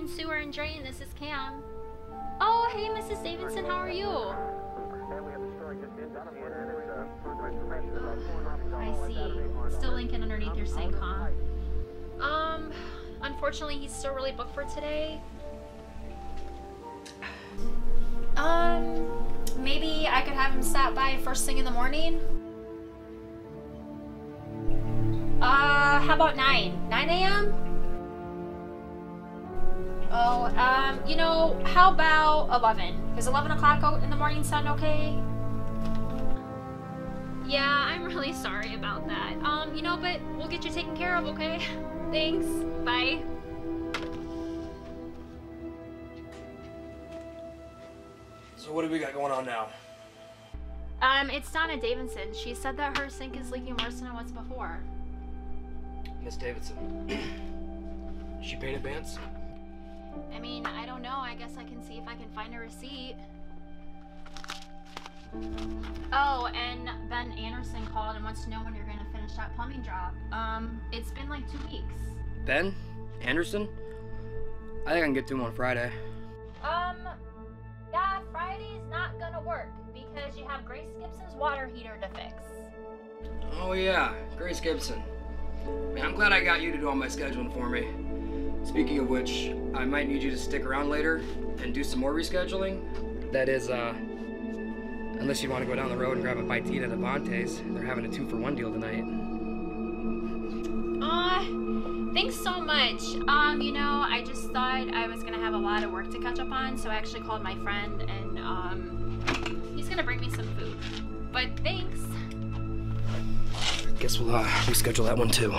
Plumbing, Sewer, and Drain. This is Cam. Oh, hey, Mrs. Davidson, how are you? I see. Still Lincoln underneath your sink, huh? Um, unfortunately, he's still really booked for today. Um, maybe I could have him stop by first thing in the morning. Uh, how about 9? 9 a.m.? Oh, um, you know, how about 11? Is 11 o'clock out in the morning sound okay? Yeah, I'm really sorry about that. Um, you know, but we'll get you taken care of, okay? Thanks. Bye. So what do we got going on now? Um, it's Donna Davidson. She said that her sink is leaking worse than it was before. Miss Davidson. she paid advance? I mean, I don't know. I guess I can see if I can find a receipt. Oh, and Ben Anderson called and wants to know when you're gonna finish that plumbing job. Um, it's been like two weeks. Ben? Anderson? I think I can get to him on Friday. Um, yeah, Friday's not gonna work because you have Grace Gibson's water heater to fix. Oh yeah, Grace Gibson. Man, I'm glad I got you to do all my scheduling for me. Speaking of which, I might need you to stick around later and do some more rescheduling. That is, uh, unless you want to go down the road and grab a bite to eat at Avante's. They're having a two for one deal tonight. Uh, thanks so much. Um, you know, I just thought I was gonna have a lot of work to catch up on, so I actually called my friend and, um, he's gonna bring me some food. But thanks. Guess we'll, uh, reschedule that one too.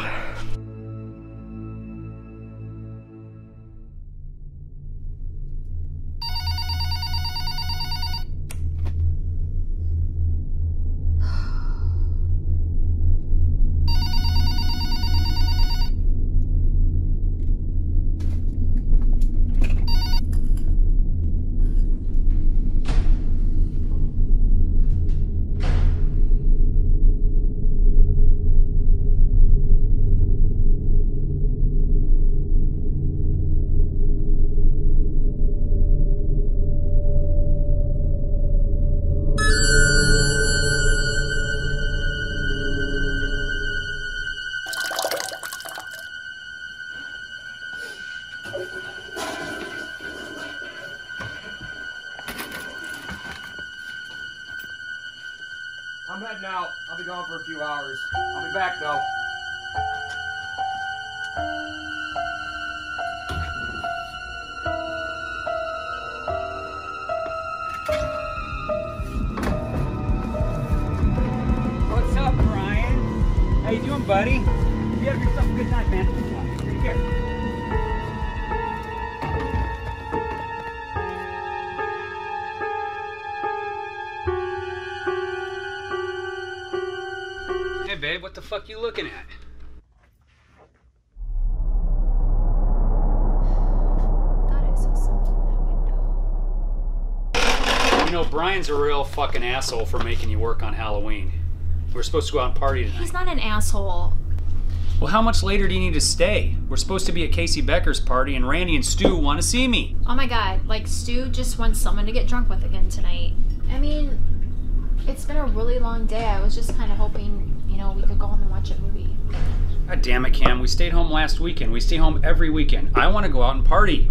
Heading out. I'll be gone for a few hours. I'll be back though. What's up, Brian? How you doing, buddy? You have yourself a good night, man. Take care. What the fuck you looking at? Thought I saw something in that window. You know, Brian's a real fucking asshole for making you work on Halloween. We're supposed to go out and party tonight. He's not an asshole. Well, how much later do you need to stay? We're supposed to be at Casey Becker's party, and Randy and Stu want to see me. Oh my god, like Stu just wants someone to get drunk with again tonight. I mean, it's been a really long day. I was just kind of hoping, you know, we could go home and watch a movie. God damn it, Cam. We stayed home last weekend. We stay home every weekend. I want to go out and party.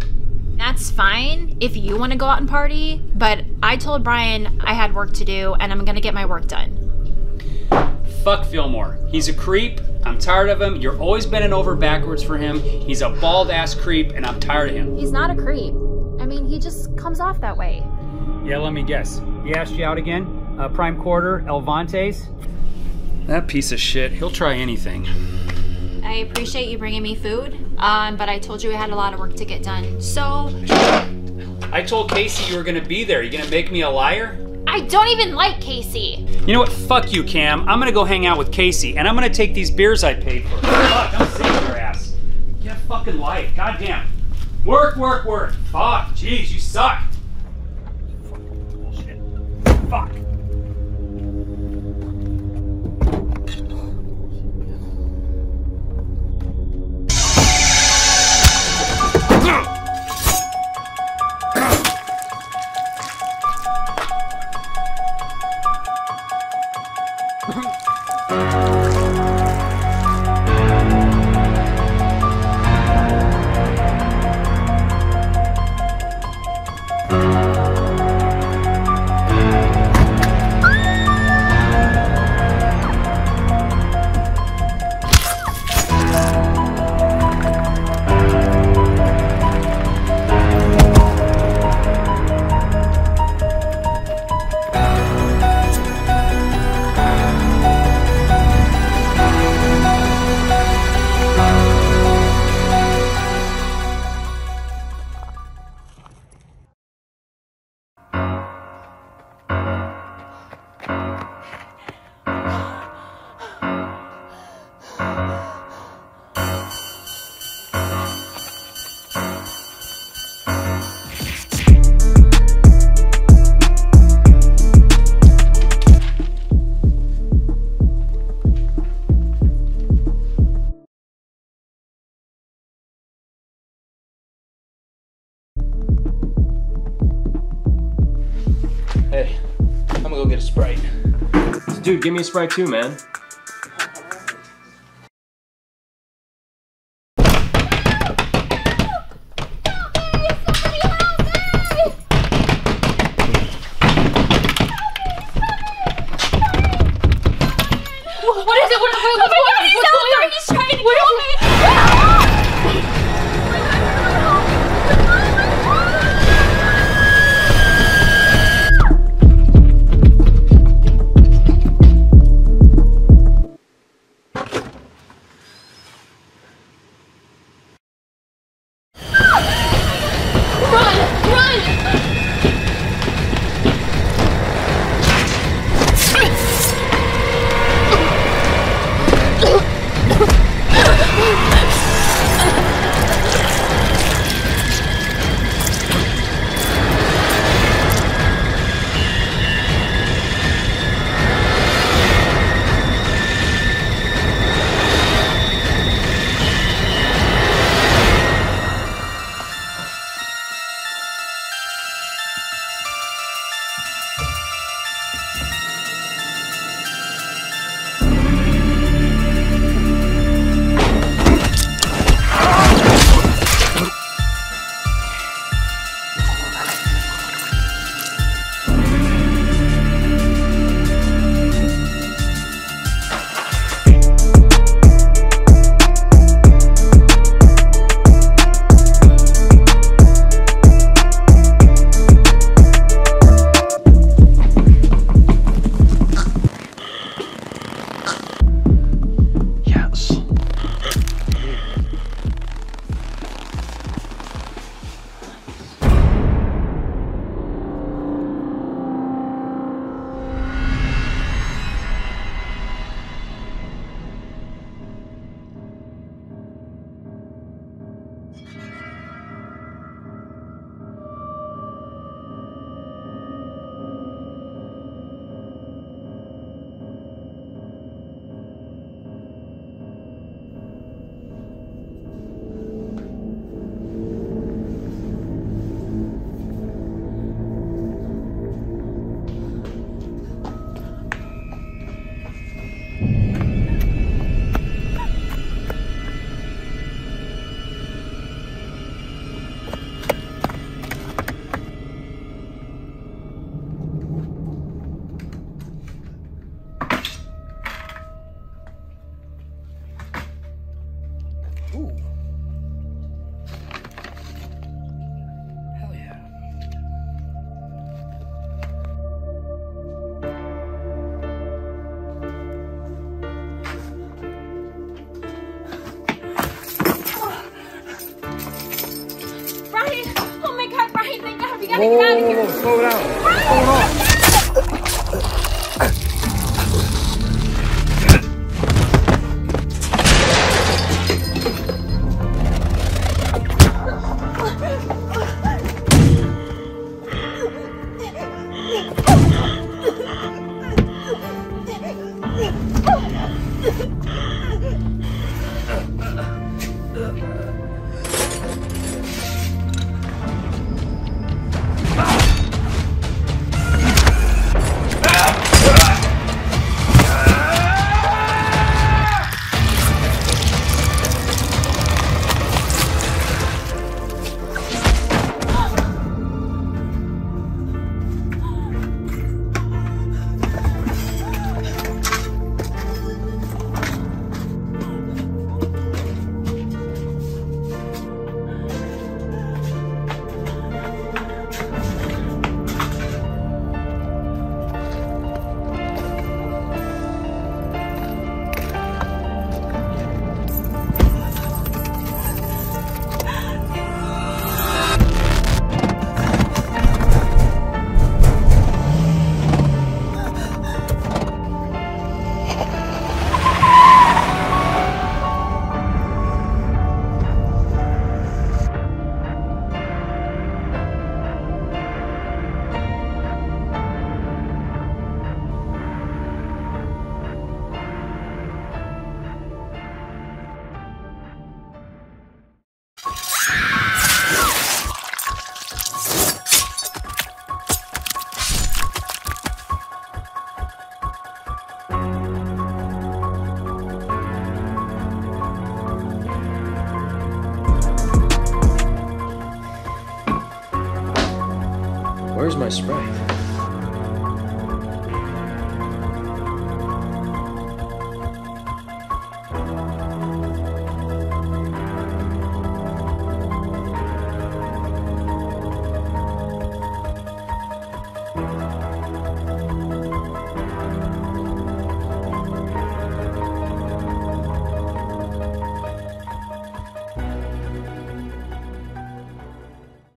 That's fine if you want to go out and party, but I told Brian I had work to do and I'm gonna get my work done. Fuck Fellmore. He's a creep. I'm tired of him. You're always bending over backwards for him. He's a bald ass creep, and I'm tired of him. He's not a creep. I mean, he just comes off that way. Yeah, let me guess. He asked you out again? Uh, prime quarter, Elvantes? That piece of shit. He'll try anything. I appreciate you bringing me food, um, but I told you we had a lot of work to get done. So I told Casey you were gonna be there. You gonna make me a liar? I don't even like Casey. You know what? Fuck you, Cam. I'm gonna go hang out with Casey, and I'm gonna take these beers I paid for. Fuck, I'm sick of your ass. Get a fucking life. Goddamn. Work, work, work. Fuck, jeez, you suck. Give me a Sprite too, man. Ooh. Brian, oh my God, Brian, thank God, we gotta whoa, get out of here. Whoa, whoa, slow down. Brian! What's going?